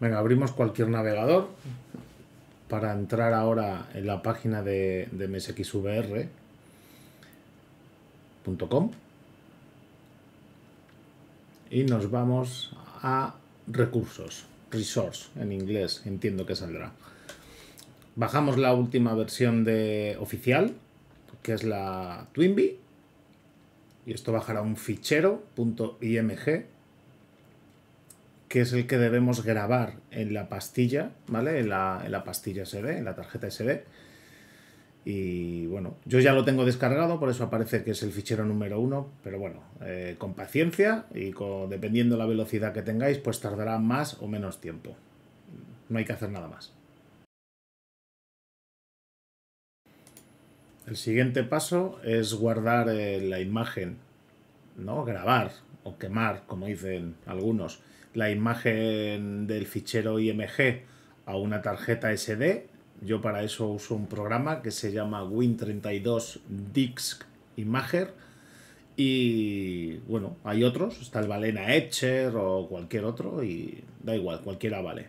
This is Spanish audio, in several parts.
Venga, abrimos cualquier navegador para entrar ahora en la página de, de msxvr.com y nos vamos a recursos, resource en inglés, entiendo que saldrá. Bajamos la última versión de oficial, que es la Twinbee, y esto bajará un fichero .img que es el que debemos grabar en la pastilla, ¿vale? En la, en la pastilla SD, en la tarjeta SD. Y bueno, yo ya lo tengo descargado, por eso aparece que es el fichero número uno, pero bueno, eh, con paciencia y con, dependiendo la velocidad que tengáis, pues tardará más o menos tiempo. No hay que hacer nada más. El siguiente paso es guardar eh, la imagen, ¿no? Grabar o quemar, como dicen algunos, la imagen del fichero IMG a una tarjeta SD. Yo para eso uso un programa que se llama Win32 Disk Imager. Y bueno, hay otros, está el Balena Etcher o cualquier otro y da igual, cualquiera vale.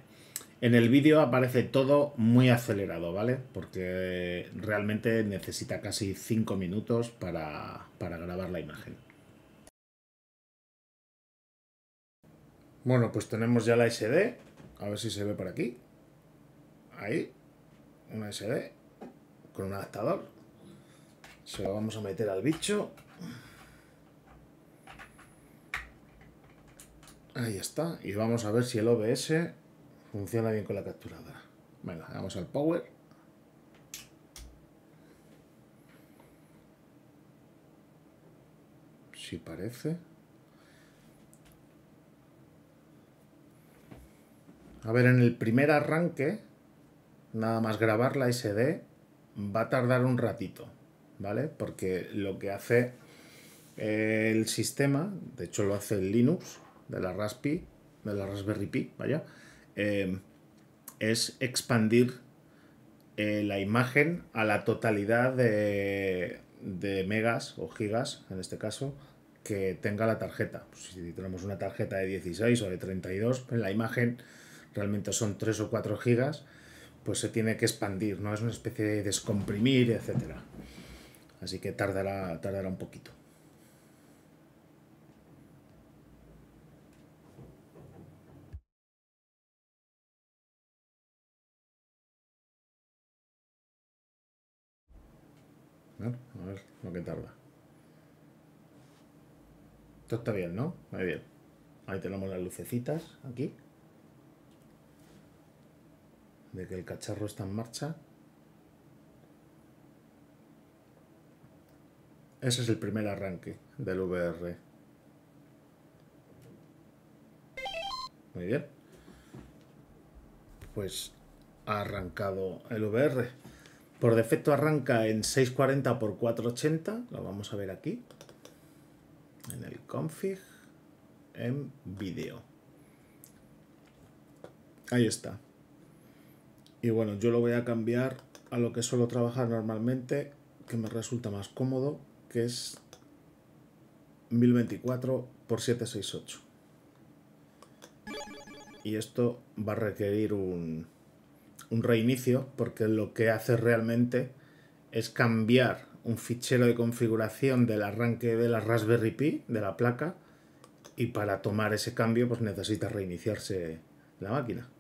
En el vídeo aparece todo muy acelerado, ¿vale? Porque realmente necesita casi 5 minutos para, para grabar la imagen. Bueno, pues tenemos ya la SD. A ver si se ve por aquí. Ahí. Una SD. Con un adaptador. Se lo vamos a meter al bicho. Ahí está. Y vamos a ver si el OBS Funciona bien con la capturada. Venga, vamos al power. Si parece. A ver, en el primer arranque, nada más grabar la SD, va a tardar un ratito, ¿vale? Porque lo que hace el sistema, de hecho lo hace el Linux de la Raspi, de la Raspberry Pi, vaya, eh, es expandir eh, la imagen a la totalidad de, megas o gigas, en este caso, que tenga la tarjeta. Pues si tenemos una tarjeta de 16 o de 32, en la imagen realmente son 3 o 4 gigas, pues se tiene que expandir, ¿no? Es una especie de descomprimir, etcétera. Así que tardará, tardará un poquito. A ver lo que tarda. Esto está bien, ¿no? Muy bien. Ahí tenemos las lucecitas, aquí. De que el cacharro está en marcha. Ese es el primer arranque del VR. Muy bien. Pues ha arrancado el VR. Por defecto arranca en 640 x 480, lo vamos a ver aquí, en el config, en vídeo. Ahí está. Y bueno, yo lo voy a cambiar a lo que suelo trabajar normalmente, que me resulta más cómodo, que es 1024 x 768. Y esto va a requerir un, un reinicio porque lo que hace realmente es cambiar un fichero de configuración del arranque de la Raspberry Pi, de la placa, y para tomar ese cambio pues necesita reiniciarse la máquina.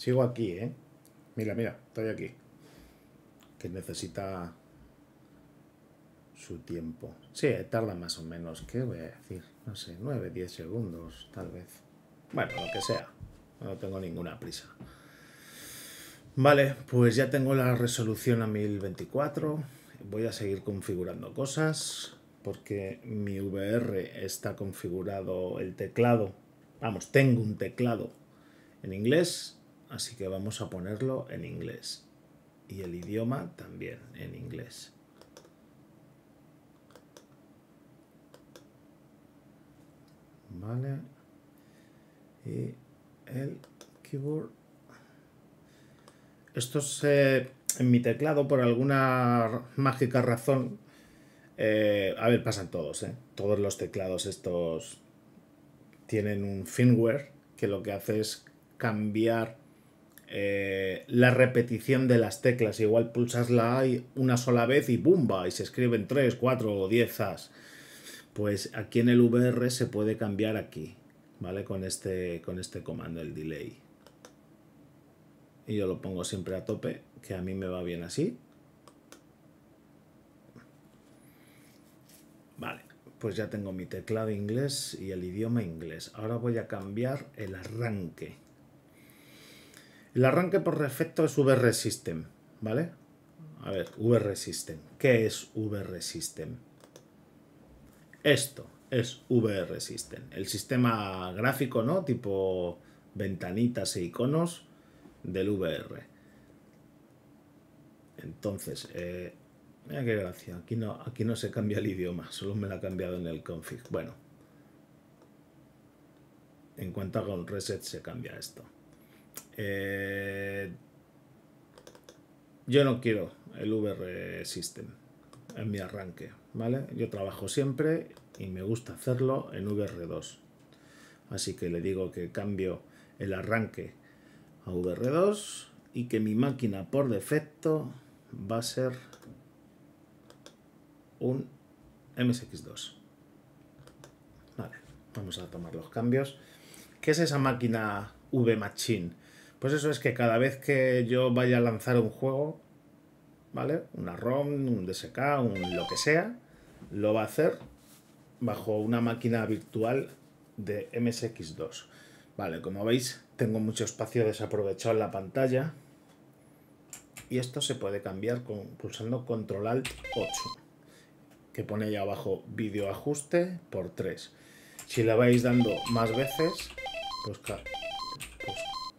Sigo aquí, ¿eh? Mira, mira, estoy aquí. Que necesita su tiempo. Sí, tarda más o menos, ¿qué voy a decir? No sé, 9, 10 segundos, tal vez. Bueno, lo que sea. No tengo ninguna prisa. Vale, pues ya tengo la resolución a 1024. Voy a seguir configurando cosas porque mi VR está configurado el teclado. Vamos, tengo un teclado en inglés así que vamos a ponerlo en inglés. Y el idioma también en inglés. Vale. Y el keyboard Esto es en mi teclado, por alguna mágica razón, eh, a ver, pasan todos, ¿eh? Todos los teclados estos tienen un firmware que lo que hace es cambiar eh, la repetición de las teclas. Igual pulsas la A una sola vez y ¡bumba! Y se escriben 3, 4 o 10 As. Pues aquí en el VR se puede cambiar aquí, ¿vale? Con este, con este comando, el delay. Y yo lo pongo siempre a tope, que a mí me va bien así. Vale, pues ya tengo mi teclado inglés y el idioma inglés. Ahora voy a cambiar el arranque. El arranque por defecto es VR System, ¿vale? A ver, VR System. ¿Qué es VR System? Esto es VR System. El sistema gráfico, ¿no? Tipo ventanitas e iconos del VR. Entonces, eh, Mira qué gracia. Aquí no, aquí no se cambia el idioma, solo me lo ha cambiado en el config. Bueno, en cuanto haga un reset se cambia esto. Eh, yo no quiero el VR System en mi arranque, ¿vale? Yo trabajo siempre y me gusta hacerlo en VR2. Así que le digo que cambio el arranque a VR2 y que mi máquina por defecto va a ser un MSX2. Vale, vamos a tomar los cambios. ¿Qué es esa máquina V-Machine? Pues eso es que cada vez que yo vaya a lanzar un juego, ¿vale? Una ROM, un DSK, un lo que sea, lo va a hacer bajo una máquina virtual de MSX2. Vale, como veis, tengo mucho espacio desaprovechado en la pantalla. Y esto se puede cambiar con, pulsando Control Alt 8 que pone ahí abajo vídeo ajuste por 3. Si le vais dando más veces, pues,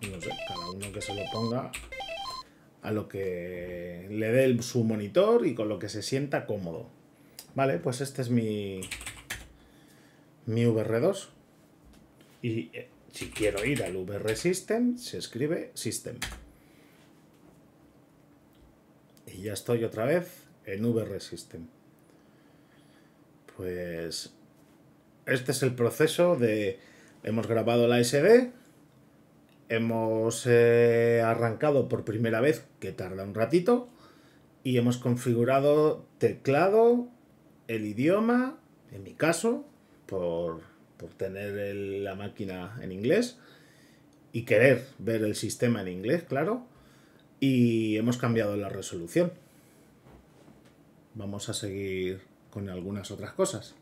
no sé, cada uno que se lo ponga a lo que le dé su monitor y con lo que se sienta cómodo. Vale, pues este es mi, mi VR2. Y eh, si quiero ir al VR System, se escribe System. Y ya estoy otra vez en VR System. Pues este es el proceso de hemos grabado la SD, hemos eh, arrancado por primera vez, que tarda un ratito, y hemos configurado teclado, el idioma, en mi caso, por, tener la máquina en inglés y querer ver el sistema en inglés, claro, y hemos cambiado la resolución. Vamos a seguir con algunas otras cosas.